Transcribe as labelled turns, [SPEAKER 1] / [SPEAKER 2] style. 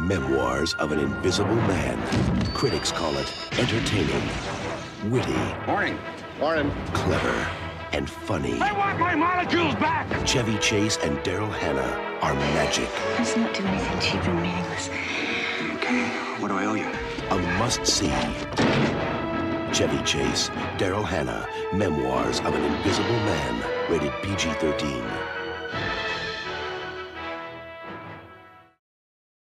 [SPEAKER 1] Memoirs of an Invisible Man. Critics call it entertaining, witty,
[SPEAKER 2] Morning.
[SPEAKER 3] Morning.
[SPEAKER 1] clever, and funny.
[SPEAKER 2] I want my molecules back!
[SPEAKER 1] Chevy Chase and Daryl Hannah are magic.
[SPEAKER 4] Let's not do anything cheap and meaningless.
[SPEAKER 2] Okay, what do I owe you?
[SPEAKER 1] A must-see. Chevy Chase, Daryl Hannah, Memoirs of an Invisible Man. Rated PG-13.